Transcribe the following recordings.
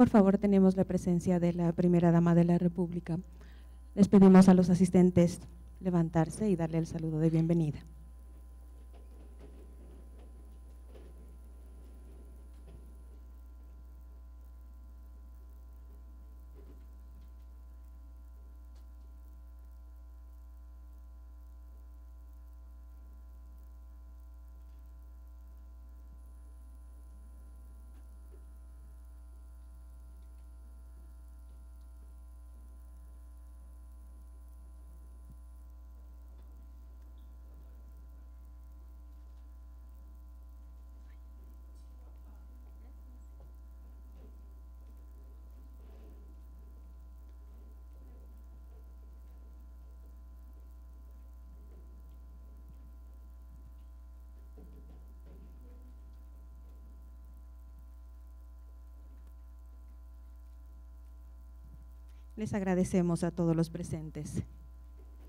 Por favor, tenemos la presencia de la primera dama de la República. Les pedimos a los asistentes levantarse y darle el saludo de bienvenida. Les agradecemos a todos los presentes.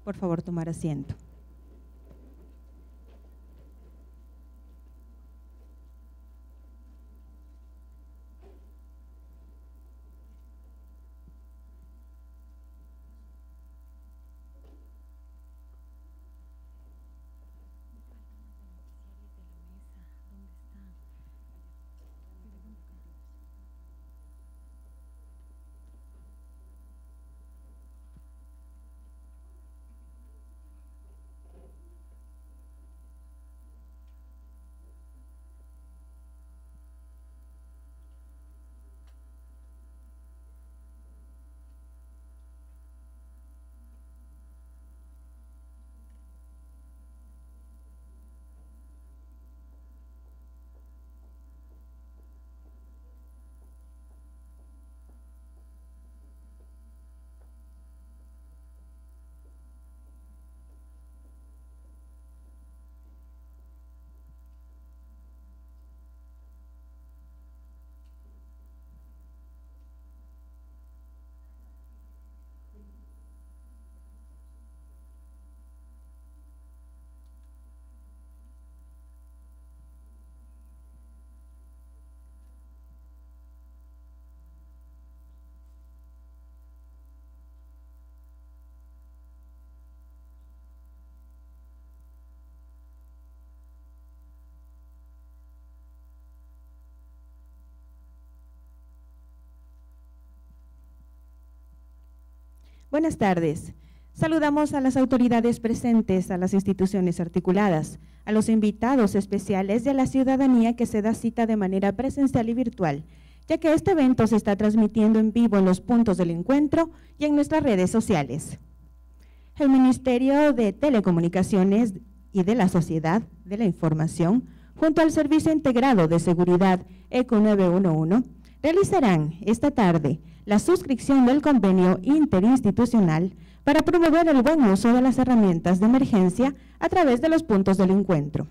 Por favor, tomar asiento. Buenas tardes. Saludamos a las autoridades presentes, a las instituciones articuladas, a los invitados especiales y a la ciudadanía que se da cita de manera presencial y virtual, ya que este evento se está transmitiendo en vivo en los puntos del encuentro y en nuestras redes sociales. El Ministerio de Telecomunicaciones y de la Sociedad de la Información, junto al Servicio Integrado de Seguridad ECO 911, realizarán esta tarde la suscripción del convenio interinstitucional para promover el buen uso de las herramientas de emergencia a través de los puntos del encuentro.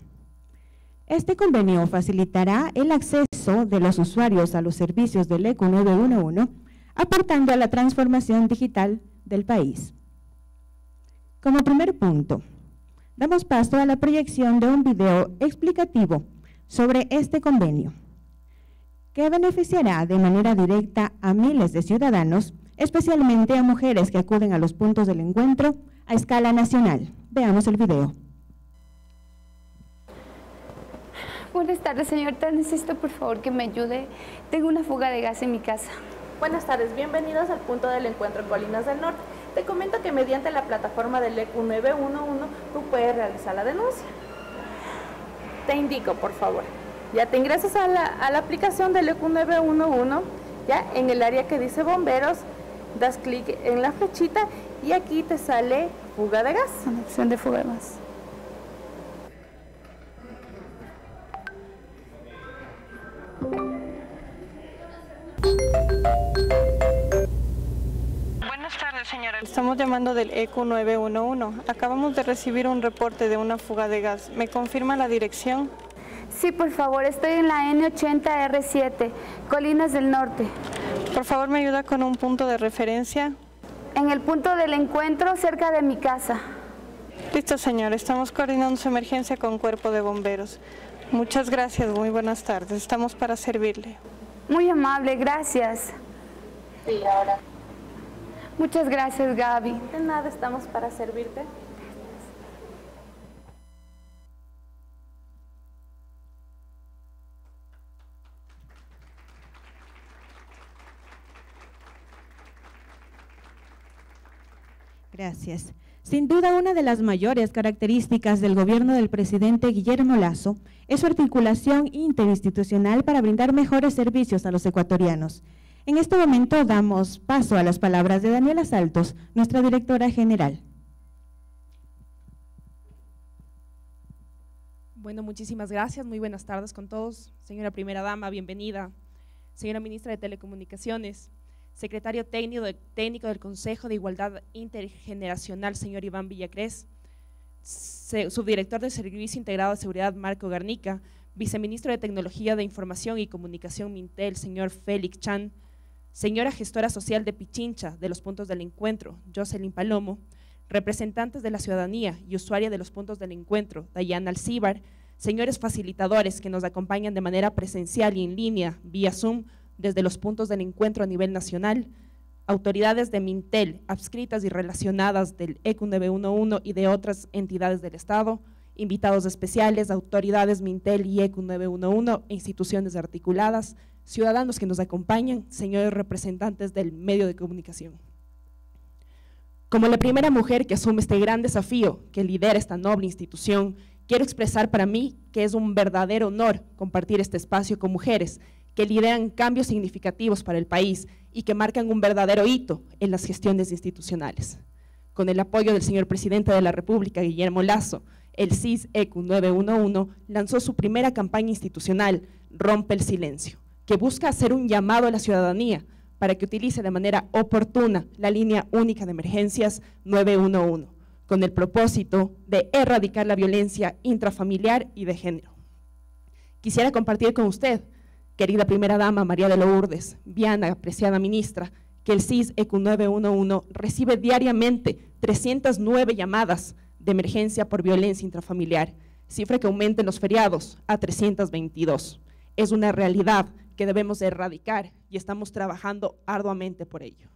Este convenio facilitará el acceso de los usuarios a los servicios del ECO 911, aportando a la transformación digital del país. Como primer punto, damos paso a la proyección de un video explicativo sobre este convenio que beneficiará de manera directa a miles de ciudadanos, especialmente a mujeres que acuden a los puntos del encuentro a escala nacional. Veamos el video. Buenas tardes, señorita. Necesito, por favor, que me ayude. Tengo una fuga de gas en mi casa. Buenas tardes, bienvenidos al punto del encuentro Colinas del Norte. Te comento que mediante la plataforma del ECU 911 tú puedes realizar la denuncia. Te indico, por favor. Ya te ingresas a la, aplicación del EQ 911, ya en el área que dice bomberos, das clic en la flechita y aquí te sale fuga de gas. opción de fuga de gas. Buenas tardes, señora. Estamos llamando del EQ 911. Acabamos de recibir un reporte de una fuga de gas. ¿Me confirma la dirección? Sí, por favor, estoy en la N80R7, Colinas del Norte. Por favor, me ayuda con un punto de referencia. En el punto del encuentro, cerca de mi casa. Listo, señor. Estamos coordinando su emergencia con Cuerpo de Bomberos. Muchas gracias. Muy buenas tardes. Estamos para servirle. Muy amable. Gracias. Sí, ahora. Muchas gracias, Gaby. De nada, estamos para servirte. Gracias. Sin duda, una de las mayores características del gobierno del presidente Guillermo Lazo es su articulación interinstitucional para brindar mejores servicios a los ecuatorianos. En este momento damos paso a las palabras de Daniela Saltos, nuestra directora general. Bueno, muchísimas gracias. Muy buenas tardes con todos. Señora Primera Dama, bienvenida. Señora Ministra de Telecomunicaciones, secretario técnico, del Consejo de Igualdad Intergeneracional, señor Iván Villacrés, subdirector del Servicio Integrado de Seguridad, Marco Garnica, viceministro de Tecnología de Información y Comunicación, Mintel, señor Félix Chan, señora gestora social de Pichincha, de los puntos del encuentro, Jocelyn Palomo, representantes de la ciudadanía y usuaria de los puntos del encuentro, Dayana Alcíbar, señores facilitadores que nos acompañan de manera presencial y en línea, vía Zoom, desde los puntos del encuentro a nivel nacional, autoridades de Mintel, adscritas y relacionadas del ECU 911 y de otras entidades del Estado, invitados especiales, autoridades Mintel y ECU 911, instituciones articuladas, ciudadanos que nos acompañan, señores representantes del medio de comunicación. Como la primera mujer que asume este gran desafío, que lidera esta noble institución, quiero expresar para mí que es un verdadero honor compartir este espacio con mujeres que lideran cambios significativos para el país y que marcan un verdadero hito en las gestiones institucionales. Con el apoyo del señor presidente de la República, Guillermo Lazo, el CIS ECU 911 lanzó su primera campaña institucional, Rompe el Silencio, que busca hacer un llamado a la ciudadanía para que utilice de manera oportuna la línea única de emergencias 911, con el propósito de erradicar la violencia intrafamiliar y de género. Quisiera compartir con usted querida primera dama María de Lourdes, Viana, apreciada ministra, que el CIS EQ 911 recibe diariamente 309 llamadas de emergencia por violencia intrafamiliar, cifra que aumenta en los feriados a 322. Es una realidad que debemos erradicar y estamos trabajando arduamente por ello.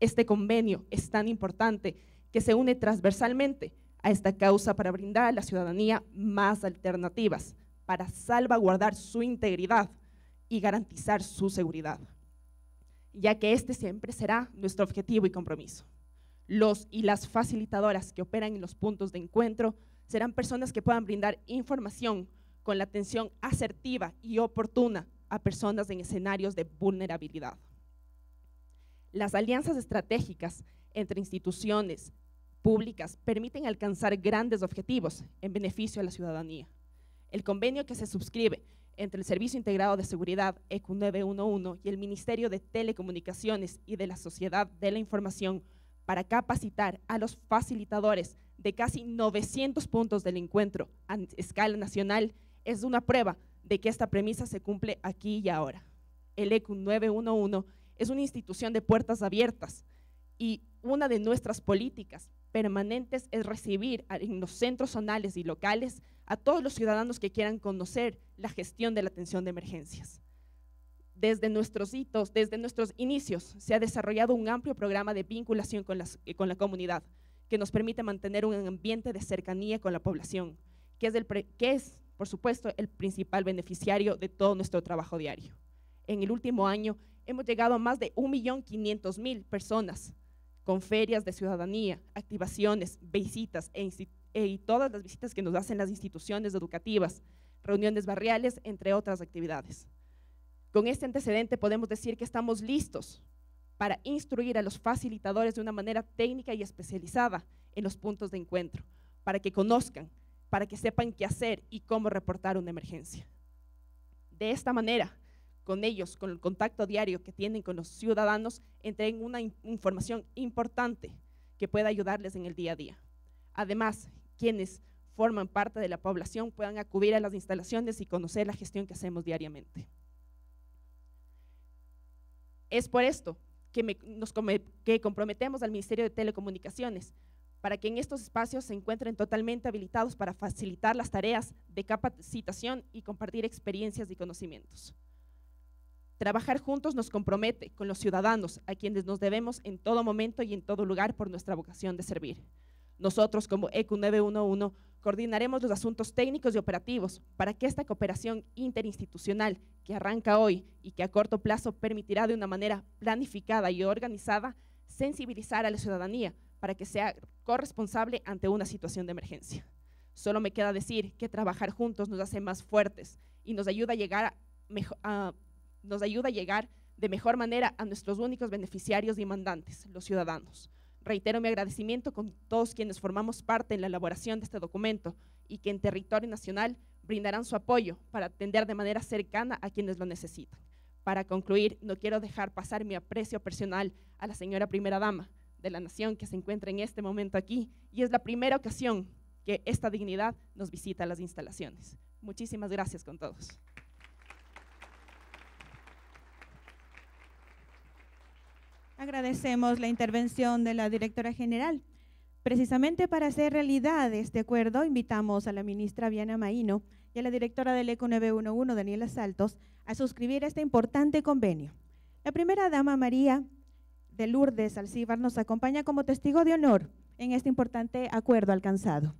Este convenio es tan importante que se une transversalmente a esta causa para brindar a la ciudadanía más alternativas, para salvaguardar su integridad y garantizar su seguridad, ya que este siempre será nuestro objetivo y compromiso. Los y las facilitadoras que operan en los puntos de encuentro serán personas que puedan brindar información con la atención asertiva y oportuna a personas en escenarios de vulnerabilidad. Las alianzas estratégicas entre instituciones públicas permiten alcanzar grandes objetivos en beneficio de la ciudadanía. El convenio que se suscribe entre el Servicio Integrado de Seguridad ECU 911 y el Ministerio de Telecomunicaciones y de la Sociedad de la Información para capacitar a los facilitadores de casi 900 puntos del encuentro a escala nacional es una prueba de que esta premisa se cumple aquí y ahora. El ECU 911 es una institución de puertas abiertas y una de nuestras políticas permanentes es recibir en los centros zonales y locales a todos los ciudadanos que quieran conocer la gestión de la atención de emergencias. Desde nuestros hitos, desde nuestros inicios, se ha desarrollado un amplio programa de vinculación con, eh, la comunidad que nos permite mantener un ambiente de cercanía con la población, que es, que es, por supuesto, el principal beneficiario de todo nuestro trabajo diario. En el último año hemos llegado a más de 1.500.000 personas con ferias de ciudadanía, activaciones, visitas e instituciones eh, y todas las visitas que nos hacen las instituciones educativas, reuniones barriales, entre otras actividades. Con este antecedente podemos decir que estamos listos para instruir a los facilitadores de una manera técnica y especializada en los puntos de encuentro, para que conozcan, para que sepan qué hacer y cómo reportar una emergencia. De esta manera, con ellos, con el contacto diario que tienen con los ciudadanos, entreguen una información importante que pueda ayudarles en el día a día. Además, quienes forman parte de la población puedan acudir a las instalaciones y conocer la gestión que hacemos diariamente. Es por esto que, nos comprometemos al Ministerio de Telecomunicaciones para que en estos espacios se encuentren totalmente habilitados para facilitar las tareas de capacitación y compartir experiencias y conocimientos. Trabajar juntos nos compromete con los ciudadanos, a quienes nos debemos en todo momento y en todo lugar por nuestra vocación de servir. Nosotros, como ECU 911, coordinaremos los asuntos técnicos y operativos para que esta cooperación interinstitucional que arranca hoy y que a corto plazo permitirá de una manera planificada y organizada sensibilizar a la ciudadanía para que sea corresponsable ante una situación de emergencia. Solo me queda decir que trabajar juntos nos hace más fuertes y nos ayuda a llegar, nos ayuda a llegar de mejor manera a nuestros únicos beneficiarios y mandantes, los ciudadanos. Reitero mi agradecimiento con todos quienes formamos parte en la elaboración de este documento y que en territorio nacional brindarán su apoyo para atender de manera cercana a quienes lo necesitan. Para concluir, no quiero dejar pasar mi aprecio personal a la señora primera dama de la nación que se encuentra en este momento aquí y es la primera ocasión que esta dignidad nos visita a las instalaciones. Muchísimas gracias con todos. Agradecemos la intervención de la directora general. Precisamente para hacer realidad este acuerdo, invitamos a la ministra Viana Maíno y a la directora del ECO 911, Daniela Saltos, a suscribir este importante convenio. La primera dama, María de Lourdes Alcíbar, nos acompaña como testigo de honor en este importante acuerdo alcanzado.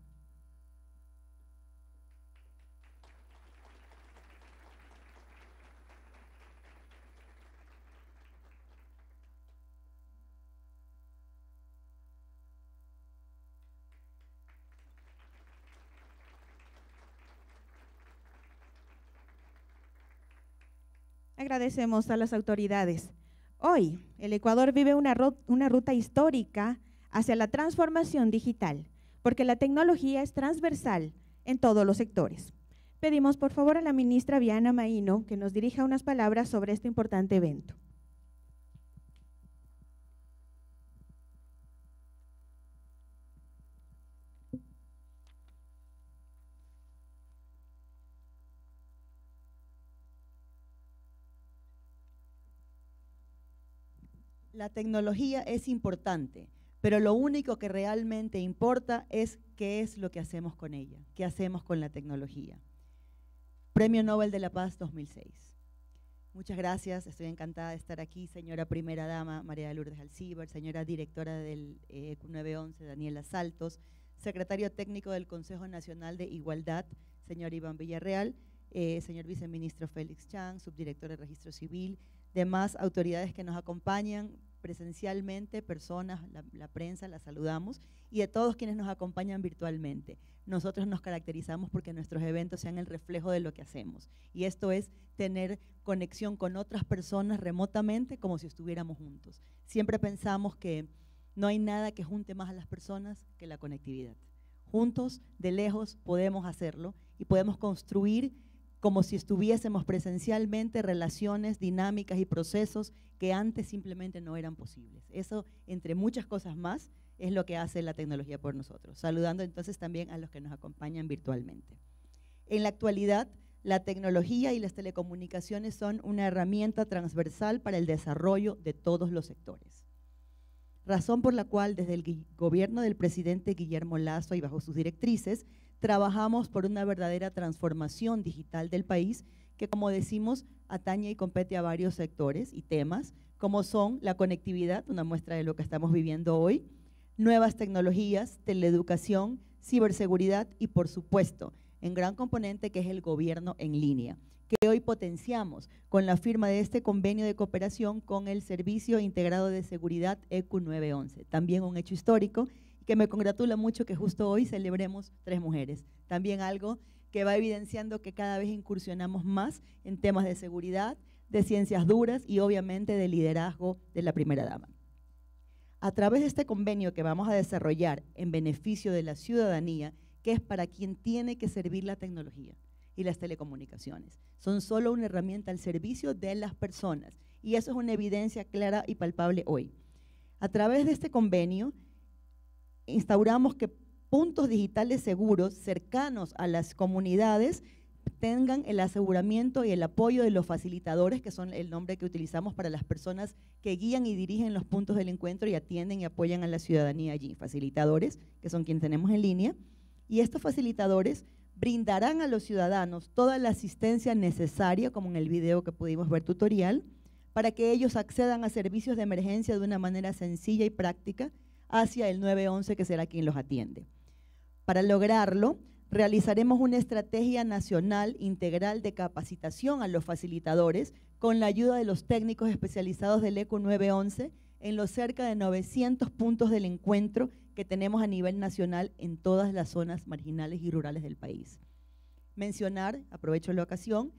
Agradecemos a las autoridades. Hoy, el Ecuador vive una, ruta histórica hacia la transformación digital, porque la tecnología es transversal en todos los sectores. Pedimos por favor a la ministra Viana Maíno que nos dirija unas palabras sobre este importante evento. La tecnología es importante, pero lo único que realmente importa es qué es lo que hacemos con ella, qué hacemos con la tecnología. Premio Nobel de la Paz 2006. Muchas gracias, estoy encantada de estar aquí, señora primera dama María Lourdes Alcíbar, señora directora del ECU 911 Daniela Saltos, secretario técnico del Consejo Nacional de Igualdad, señor Iván Villarreal, eh, señor viceministro Félix Chang, subdirector de Registro Civil, demás autoridades que nos acompañan, presencialmente, personas, la, prensa, la saludamos, y de todos quienes nos acompañan virtualmente. Nosotros nos caracterizamos porque nuestros eventos sean el reflejo de lo que hacemos. Y esto es tener conexión con otras personas remotamente como si estuviéramos juntos. Siempre pensamos que no hay nada que junte más a las personas que la conectividad. Juntos, de lejos, podemos hacerlo y podemos construir como si estuviésemos presencialmente relaciones, dinámicas y procesos que antes simplemente no eran posibles. Eso, entre muchas cosas más, es lo que hace la tecnología por nosotros. Saludando entonces también a los que nos acompañan virtualmente. En la actualidad, la tecnología y las telecomunicaciones son una herramienta transversal para el desarrollo de todos los sectores. Razón por la cual desde el gobierno del presidente Guillermo Lazo y bajo sus directrices trabajamos por una verdadera transformación digital del país que, como decimos, atañe y compete a varios sectores y temas, como son la conectividad, una muestra de lo que estamos viviendo hoy, nuevas tecnologías, teleeducación, ciberseguridad y, por supuesto, en gran componente que es el gobierno en línea, que hoy potenciamos con la firma de este convenio de cooperación con el Servicio Integrado de Seguridad ECU 911, también un hecho histórico que me congratula mucho que justo hoy celebremos tres mujeres. También algo que va evidenciando que cada vez incursionamos más en temas de seguridad, de ciencias duras y obviamente de liderazgo de la primera dama. A través de este convenio que vamos a desarrollar en beneficio de la ciudadanía, que es para quien tiene que servir la tecnología y las telecomunicaciones. Son solo una herramienta al servicio de las personas y eso es una evidencia clara y palpable hoy. A través de este convenio instauramos que puntos digitales seguros cercanos a las comunidades tengan el aseguramiento y el apoyo de los facilitadores, que son el nombre que utilizamos para las personas que guían y dirigen los puntos del encuentro y atienden y apoyan a la ciudadanía allí. Facilitadores, que son quienes tenemos en línea. Y estos facilitadores brindarán a los ciudadanos toda la asistencia necesaria, como en el video que pudimos ver tutorial, para que ellos accedan a servicios de emergencia de una manera sencilla y práctica hacia el 911 que será quien los atiende. Para lograrlo, realizaremos una estrategia nacional integral de capacitación a los facilitadores con la ayuda de los técnicos especializados del ECO 911 en los cerca de 900 puntos del encuentro que tenemos a nivel nacional en todas las zonas marginales y rurales del país. Mencionar, aprovecho la ocasión,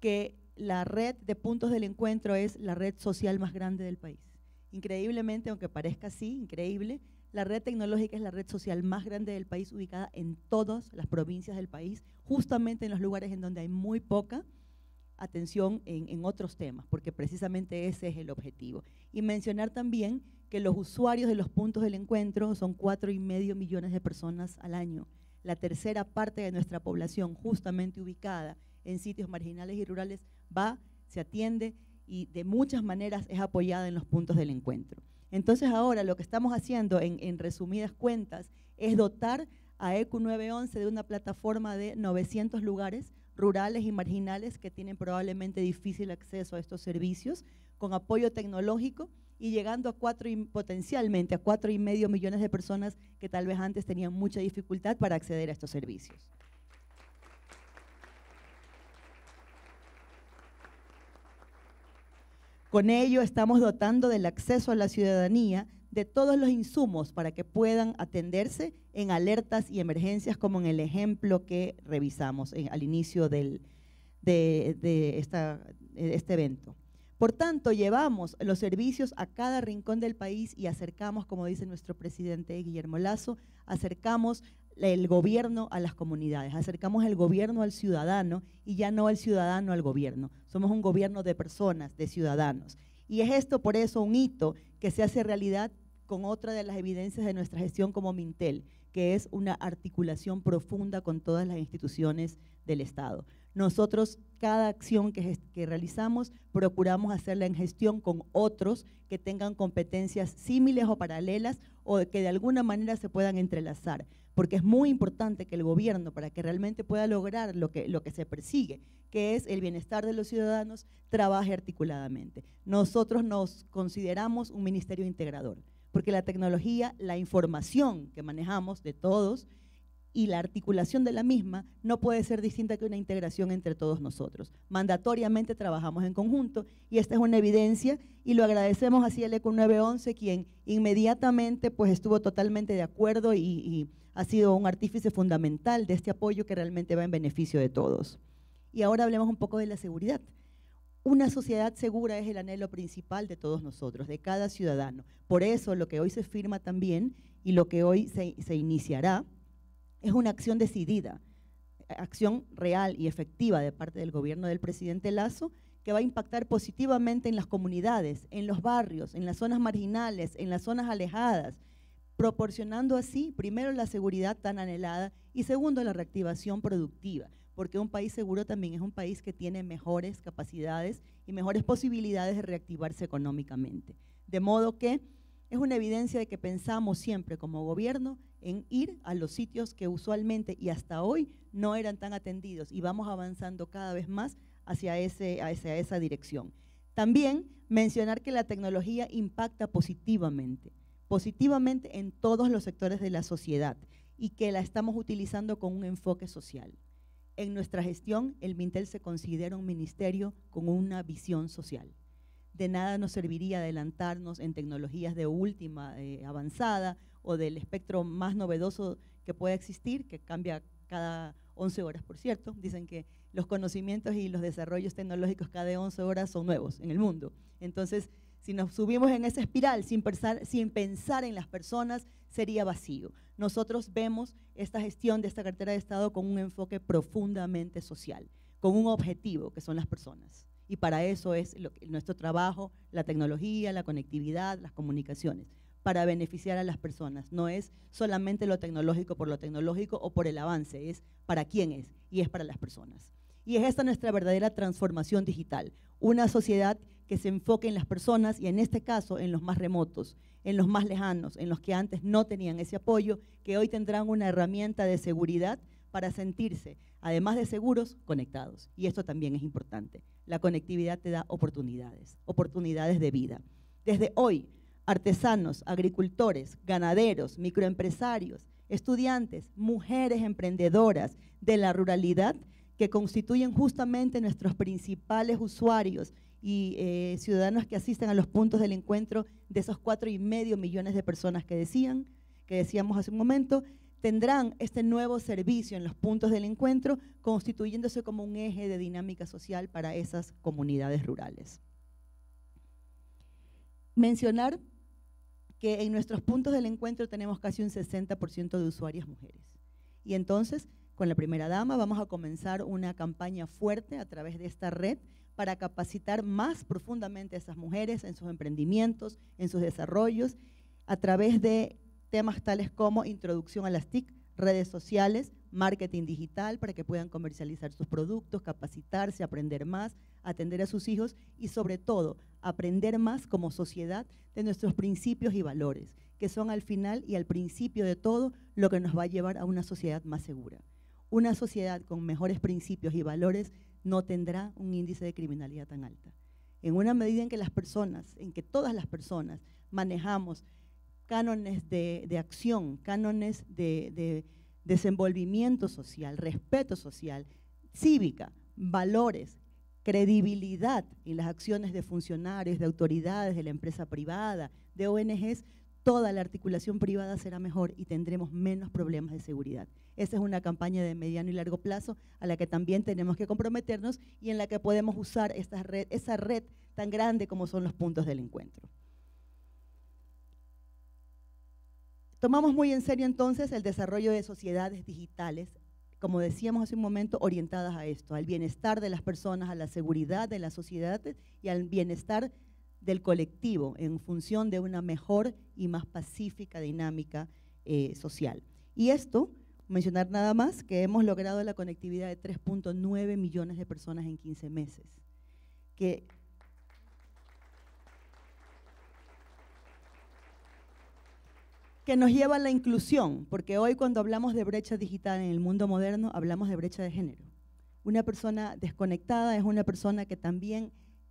que la red de puntos del encuentro es la red social más grande del país. Increíblemente, aunque parezca así, increíble, la red tecnológica es la red social más grande del país, ubicada en todas las provincias del país, justamente en los lugares en donde hay muy poca atención en, otros temas, porque precisamente ese es el objetivo. Y mencionar también que los usuarios de los puntos del encuentro son cuatro y medio millones de personas al año. La tercera parte de nuestra población, justamente ubicada en sitios marginales y rurales, va, se atiende y de muchas maneras es apoyada en los puntos del encuentro. Entonces ahora lo que estamos haciendo en, resumidas cuentas es dotar a ECU 911 de una plataforma de 900 lugares rurales y marginales que tienen probablemente difícil acceso a estos servicios, con apoyo tecnológico y llegando a cuatro y, potencialmente a cuatro y medio millones de personas que tal vez antes tenían mucha dificultad para acceder a estos servicios. Con ello estamos dotando del acceso a la ciudadanía de todos los insumos para que puedan atenderse en alertas y emergencias, como en el ejemplo que revisamos al inicio de, este evento. Por tanto, llevamos los servicios a cada rincón del país y acercamos, como dice nuestro presidente Guillermo Lazo, acercamos el gobierno a las comunidades, acercamos el gobierno al ciudadano y ya no el ciudadano al gobierno. Somos un gobierno de personas, de ciudadanos. Y es esto por eso un hito que se hace realidad con otra de las evidencias de nuestra gestión como Mintel, que es una articulación profunda con todas las instituciones del Estado. Nosotros, cada acción que, realizamos, procuramos hacerla en gestión con otros que tengan competencias similares o paralelas o que de alguna manera se puedan entrelazar, porque es muy importante que el gobierno, para que realmente pueda lograr lo que, lo que se persigue, que es el bienestar de los ciudadanos, trabaje articuladamente. Nosotros nos consideramos un ministerio integrador, porque la tecnología, la información que manejamos de todos y la articulación de la misma no puede ser distinta que una integración entre todos nosotros. Mandatoriamente trabajamos en conjunto y esta es una evidencia y lo agradecemos así al ECO 911, quien inmediatamente pues estuvo totalmente de acuerdo y, y ha sido un artífice fundamental de este apoyo que realmente va en beneficio de todos. Y ahora hablemos un poco de la seguridad. Una sociedad segura es el anhelo principal de todos nosotros, de cada ciudadano. Por eso lo que hoy se firma también y lo que hoy se, iniciará es una acción decidida, acción real y efectiva de parte del gobierno del presidente Lazo, que va a impactar positivamente en las comunidades, en los barrios, en las zonas marginales, en las zonas alejadas, proporcionando así, primero, la seguridad tan anhelada y segundo, la reactivación productiva, porque un país seguro también es un país que tiene mejores capacidades y mejores posibilidades de reactivarse económicamente. De modo que es una evidencia de que pensamos siempre como gobierno en ir a los sitios que usualmente y hasta hoy no eran tan atendidos y vamos avanzando cada vez más hacia, ese, hacia esa dirección. También mencionar que la tecnología impacta positivamente, positivamente en todos los sectores de la sociedad y que la estamos utilizando con un enfoque social. En nuestra gestión, el Mintel se considera un ministerio con una visión social. De nada nos serviría adelantarnos en tecnologías de última eh, avanzada o del espectro más novedoso que pueda existir, que cambia cada 11 horas, por cierto. Dicen que los conocimientos y los desarrollos tecnológicos cada 11 horas son nuevos en el mundo. Entonces, si nos subimos en esa espiral sin pensar, en las personas, sería vacío. Nosotros vemos esta gestión de esta cartera de Estado con un enfoque profundamente social, con un objetivo, que son las personas. Y para eso es nuestro trabajo, la tecnología, la conectividad, las comunicaciones para beneficiar a las personas. No es solamente lo tecnológico por lo tecnológico o por el avance, es para quién es y es para las personas. Y es esta nuestra verdadera transformación digital, una sociedad que se enfoque en las personas y en este caso en los más remotos, en los más lejanos, en los que antes no tenían ese apoyo, que hoy tendrán una herramienta de seguridad para sentirse Además de seguros, conectados. Y esto también es importante. La conectividad te da oportunidades, oportunidades de vida. Desde hoy, artesanos, agricultores, ganaderos, microempresarios, estudiantes, mujeres emprendedoras de la ruralidad que constituyen justamente nuestros principales usuarios y eh, ciudadanos que asisten a los puntos del encuentro de esos cuatro y medio millones de personas que decían, que decíamos hace un momento, tendrán este nuevo servicio en los puntos del encuentro, constituyéndose como un eje de dinámica social para esas comunidades rurales. Mencionar que en nuestros puntos del encuentro tenemos casi un 60% de usuarias mujeres. Y entonces, con la primera dama, vamos a comenzar una campaña fuerte a través de esta red para capacitar más profundamente a esas mujeres en sus emprendimientos, en sus desarrollos, a través de temas tales como introducción a las TIC, redes sociales, marketing digital para que puedan comercializar sus productos, capacitarse, aprender más, atender a sus hijos y sobre todo aprender más como sociedad de nuestros principios y valores, que son al final y al principio de todo lo que nos va a llevar a una sociedad más segura. Una sociedad con mejores principios y valores no tendrá un índice de criminalidad tan alta. En una medida en que las personas, en que todas las personas manejamos cánones de, acción, cánones de, de desenvolvimiento social, respeto social, cívica, valores, credibilidad en las acciones de funcionarios, de autoridades, de la empresa privada, de ONGs, toda la articulación privada será mejor y tendremos menos problemas de seguridad. Esa es una campaña de mediano y largo plazo a la que también tenemos que comprometernos y en la que podemos usar esa red tan grande como son los puntos del encuentro. Tomamos muy en serio entonces el desarrollo de sociedades digitales, como decíamos hace un momento, orientadas a esto, al bienestar de las personas, a la seguridad de la sociedad y al bienestar del colectivo en función de una mejor y más pacífica dinámica eh, social. Y esto, mencionar nada más, que hemos logrado la conectividad de 3.9 millones de personas en 15 meses, que que nos lleva a la inclusión, porque hoy cuando hablamos de brecha digital en el mundo moderno, hablamos de brecha de género. Una persona desconectada es una persona que también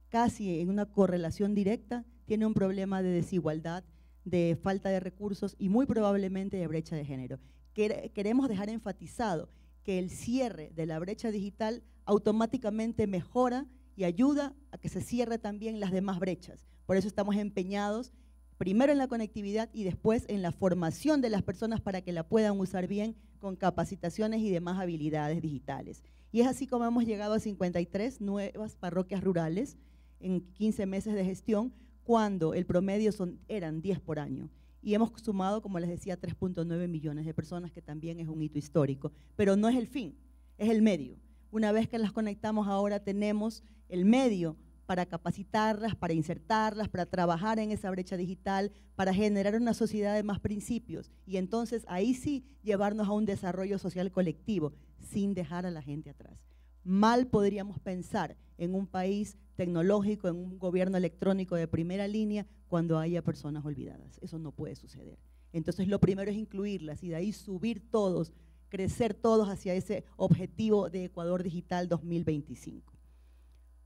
casi en una correlación directa, tiene un problema de desigualdad, de falta de recursos y muy probablemente de brecha de género. Queremos dejar enfatizado que el cierre de la brecha digital automáticamente mejora y ayuda a que se cierre también las demás brechas. Por eso estamos empeñados primero en la conectividad y después en la formación de las personas para que la puedan usar bien con capacitaciones y demás habilidades digitales. Y es así como hemos llegado a 53 nuevas parroquias rurales en 15 meses de gestión, cuando el promedio eran 10 por año. Y hemos sumado, como les decía, 3.9 millones de personas, que también es un hito histórico. Pero no es el fin, es el medio. Una vez que las conectamos ahora tenemos el medio para capacitarlas, para insertarlas, para trabajar en esa brecha digital, para generar una sociedad de más principios y entonces ahí sí llevarnos a un desarrollo social colectivo sin dejar a la gente atrás. Mal podríamos pensar en un país tecnológico, en un gobierno electrónico de primera línea, cuando haya personas olvidadas. Eso no puede suceder. Entonces lo primero es incluirlas y de ahí subir todos, crecer todos hacia ese objetivo de Ecuador Digital 2025.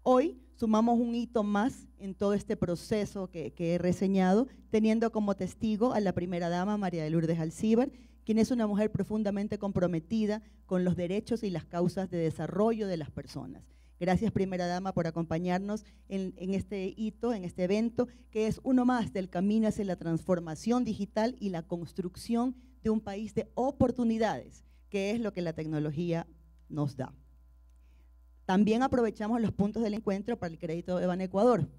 Hoy sumamos un hito más en todo este proceso que, he reseñado, teniendo como testigo a la primera dama, María de Lourdes Alcíbar, quien es una mujer profundamente comprometida con los derechos y las causas de desarrollo de las personas. Gracias, primera dama, por acompañarnos en, este hito, en este evento, que es uno más del camino hacia la transformación digital y la construcción de un país de oportunidades, que es lo que la tecnología nos da. También aprovechamos los puntos del encuentro para el crédito de Ban Ecuador,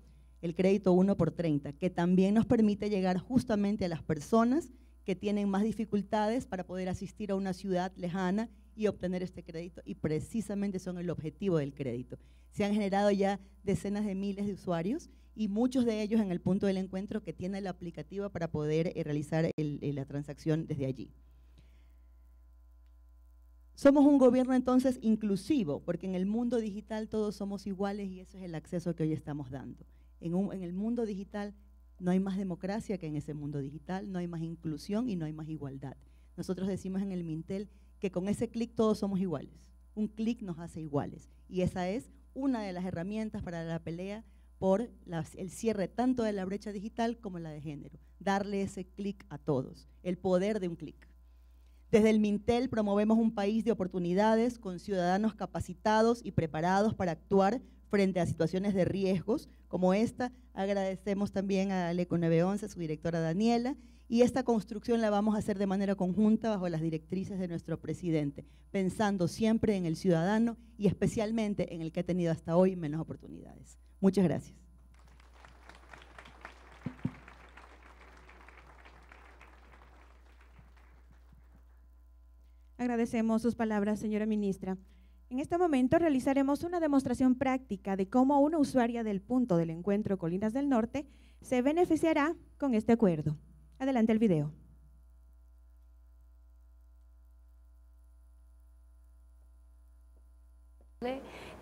el crédito 1 por 30, que también nos permite llegar justamente a las personas que tienen más dificultades para poder asistir a una ciudad lejana y obtener este crédito y precisamente son el objetivo del crédito. Se han generado ya decenas de miles de usuarios y muchos de ellos en el punto del encuentro que tienen la aplicativa para poder eh, realizar la transacción desde allí. Somos un gobierno entonces inclusivo, porque en el mundo digital todos somos iguales y ese es el acceso que hoy estamos dando. En, en el mundo digital no hay más democracia que en ese mundo digital, no hay más inclusión y no hay más igualdad. Nosotros decimos en el Mintel que con ese clic todos somos iguales. Un clic nos hace iguales. Y esa es una de las herramientas para la pelea por el cierre tanto de la brecha digital como la de género. Darle ese clic a todos, el poder de un clic. Desde el Mintel promovemos un país de oportunidades con ciudadanos capacitados y preparados para actuar frente a situaciones de riesgos como esta. Agradecemos también a LECO 911, su directora Daniela, y esta construcción la vamos a hacer de manera conjunta bajo las directrices de nuestro presidente, pensando siempre en el ciudadano y especialmente en el que ha tenido hasta hoy menos oportunidades. Muchas gracias. Agradecemos sus palabras, señora ministra. En este momento realizaremos una demostración práctica de cómo una usuaria del punto del encuentro Colinas del Norte se beneficiará con este acuerdo. Adelante el video.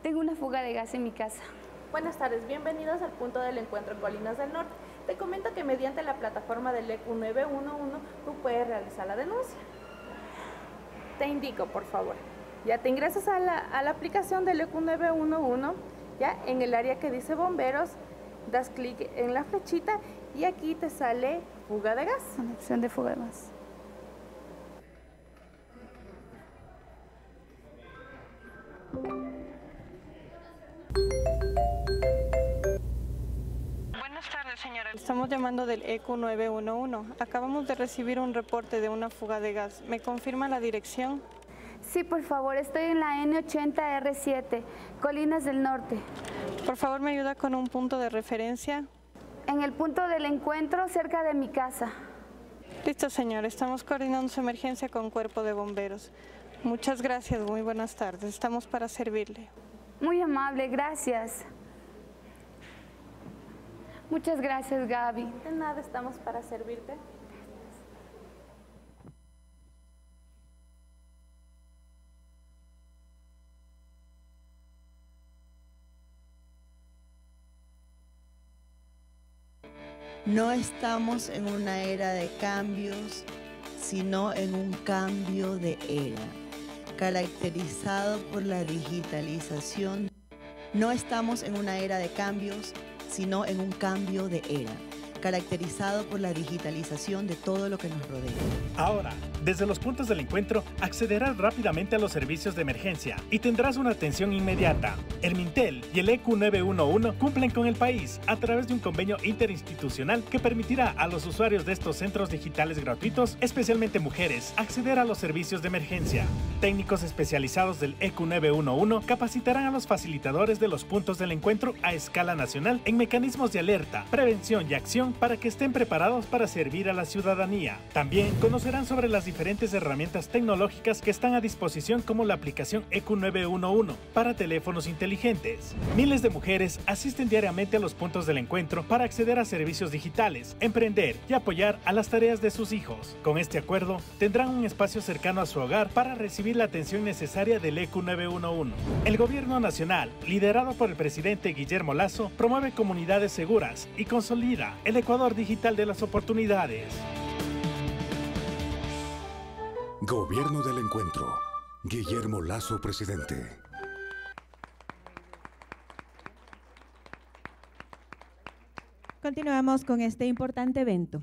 Tengo una fuga de gas en mi casa. Buenas tardes, bienvenidos al punto del encuentro Colinas del Norte. Te comento que mediante la plataforma del ECU 911 tú puedes realizar la denuncia te indico, por favor. Ya te ingresas a la, aplicación del EQ 911, ya en el área que dice bomberos, das clic en la flechita y aquí te sale fuga de gas. Conexión de fuga de gas. Buenas tardes, señora. Estamos llamando del EQ 911. Acabamos de recibir un reporte de una fuga de gas. ¿Me confirma la dirección? Sí, por favor. Estoy en la N80R7, Colinas del Norte. Por favor, ¿me ayuda con un punto de referencia? En el punto del encuentro, cerca de mi casa. Listo, señor. Estamos coordinando su emergencia con Cuerpo de Bomberos. Muchas gracias. Muy buenas tardes. Estamos para servirle. Muy amable. Gracias. Muchas gracias, Gaby. De nada, estamos para servirte. No estamos en una era de cambios, sino en un cambio de era, caracterizado por la digitalización. No estamos en una era de cambios, sino en un cambio de era caracterizado por la digitalización de todo lo que nos rodea. Ahora, desde los puntos del encuentro, accederás rápidamente a los servicios de emergencia y tendrás una atención inmediata. El Mintel y el EQ 911 cumplen con el país a través de un convenio interinstitucional que permitirá a los usuarios de estos centros digitales gratuitos, especialmente mujeres, acceder a los servicios de emergencia. Técnicos especializados del EQ 911 capacitarán a los facilitadores de los puntos del encuentro a escala nacional en mecanismos de alerta, prevención y acción para que estén preparados para servir a la ciudadanía. También conocerán sobre las diferentes herramientas tecnológicas que están a disposición como la aplicación EQ911 para teléfonos inteligentes. Miles de mujeres asisten diariamente a los puntos del encuentro para acceder a servicios digitales, emprender y apoyar a las tareas de sus hijos. Con este acuerdo, tendrán un espacio cercano a su hogar para recibir la atención necesaria del EQ911. El gobierno nacional, liderado por el presidente Guillermo Lazo, promueve comunidades seguras y consolida el Ecuador digital de las oportunidades. Gobierno del Encuentro. Guillermo Lazo, presidente. Continuamos con este importante evento.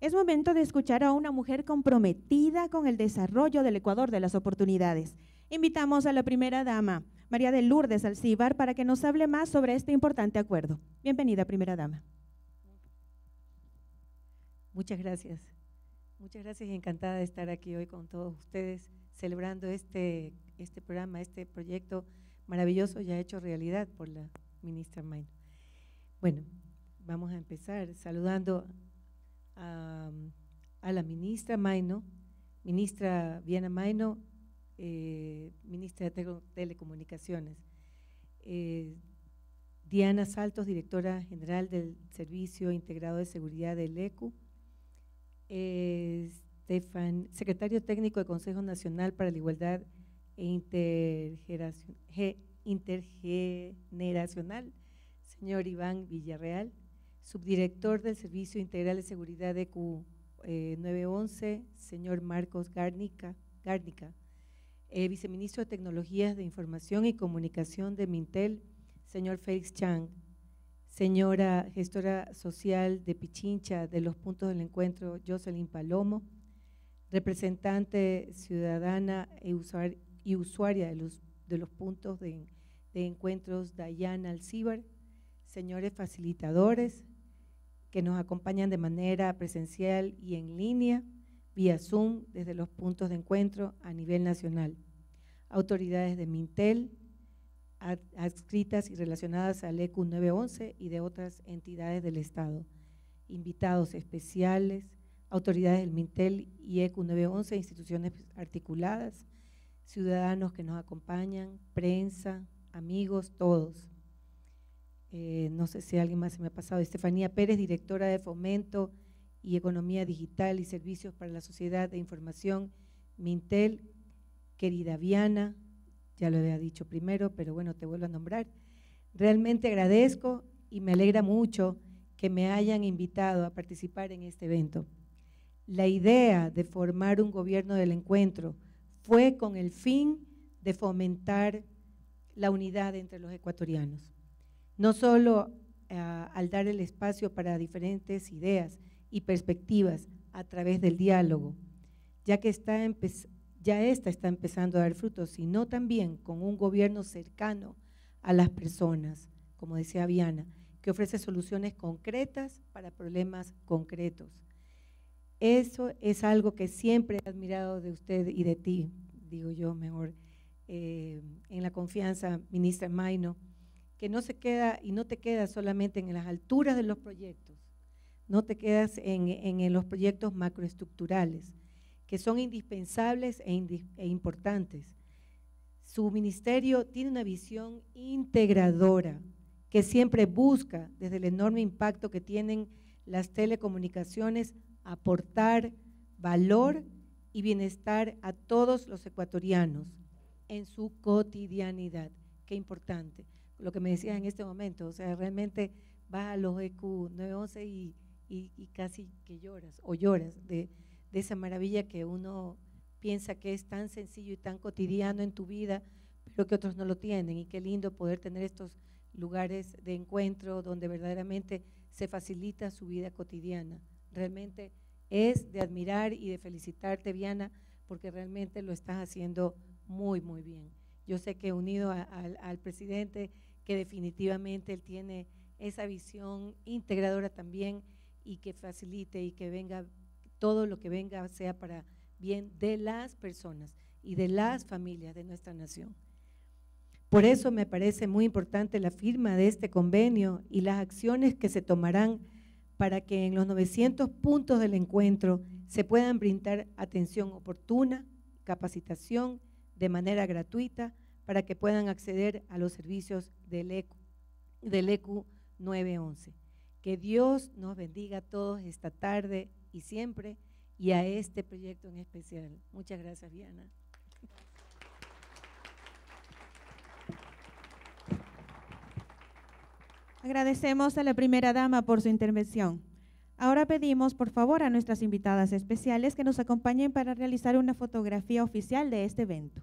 Es momento de escuchar a una mujer comprometida con el desarrollo del Ecuador de las oportunidades. Invitamos a la primera dama, María de Lourdes Alcíbar, para que nos hable más sobre este importante acuerdo. Bienvenida, primera dama. Muchas gracias. Muchas gracias y encantada de estar aquí hoy con todos ustedes celebrando este, este programa, este proyecto maravilloso ya hecho realidad por la ministra Maino. Bueno, vamos a empezar saludando a, la ministra Maino, ministra Viana Maino, eh, ministra de Telecomunicaciones. Eh, Diana Saltos, directora general del Servicio Integrado de Seguridad del ECU, Estefan, secretario técnico del Consejo Nacional para la Igualdad e Intergeneracional, señor Iván Villarreal, subdirector del Servicio Integral de Seguridad EQ 911, señor Marcos Gárnica, Gárnica eh, viceministro de Tecnologías de Información y Comunicación de Mintel, señor Félix Chang, señora gestora social de Pichincha de los puntos del encuentro, Jocelyn Palomo, representante ciudadana e y usuaria de los, de los puntos de, de encuentros, Dayana Alcíbar, señores facilitadores que nos acompañan de manera presencial y en línea, vía Zoom, desde los puntos de encuentro a nivel nacional, autoridades de Mintel, adscritas y relacionadas al ECU 911 y de otras entidades del Estado, invitados especiales, autoridades del Mintel y ECU 911, instituciones articuladas, ciudadanos que nos acompañan, prensa, amigos, todos. Eh, no sé si alguien más se me ha pasado, Estefanía Pérez, directora de Fomento y Economía Digital y Servicios para la Sociedad de Información, Mintel, querida Viana, ya lo había dicho primero, pero bueno, te vuelvo a nombrar. Realmente agradezco y me alegra mucho que me hayan invitado a participar en este evento. La idea de formar un gobierno del encuentro fue con el fin de fomentar la unidad entre los ecuatorianos. No solo eh, al dar el espacio para diferentes ideas y perspectivas a través del diálogo, ya que está ya esta está empezando a dar frutos, sino también con un gobierno cercano a las personas, como decía Viana, que ofrece soluciones concretas para problemas concretos. Eso es algo que siempre he admirado de usted y de ti, digo yo mejor, eh, en la confianza, ministra Maino, que no se queda y no te quedas solamente en las alturas de los proyectos, no te quedas en, en, los proyectos macroestructurales, que son indispensables e, e importantes. Su ministerio tiene una visión integradora que siempre busca, desde el enorme impacto que tienen las telecomunicaciones, aportar valor y bienestar a todos los ecuatorianos en su cotidianidad. Qué importante. Lo que me decías en este momento, o sea, realmente vas a los EQ 911 y, y, casi que lloras, o lloras de, de esa maravilla que uno piensa que es tan sencillo y tan cotidiano en tu vida, pero que otros no lo tienen. Y qué lindo poder tener estos lugares de encuentro donde verdaderamente se facilita su vida cotidiana. Realmente es de admirar y de felicitarte, Viana, porque realmente lo estás haciendo muy, muy bien. Yo sé que unido al presidente, que definitivamente él tiene esa visión integradora también y que facilite y que venga, todo lo que venga sea para bien de las personas y de las familias de nuestra nación. Por eso me parece muy importante la firma de este convenio y las acciones que se tomarán para que en los 900 puntos del encuentro se puedan brindar atención oportuna, capacitación de manera gratuita para que puedan acceder a los servicios del ECU, del ECU 911. Que Dios nos bendiga a todos esta tarde y siempre y a este proyecto en especial. Muchas gracias, Diana. Agradecemos a la primera dama por su intervención. Ahora pedimos, por favor, a nuestras invitadas especiales que nos acompañen para realizar una fotografía oficial de este evento.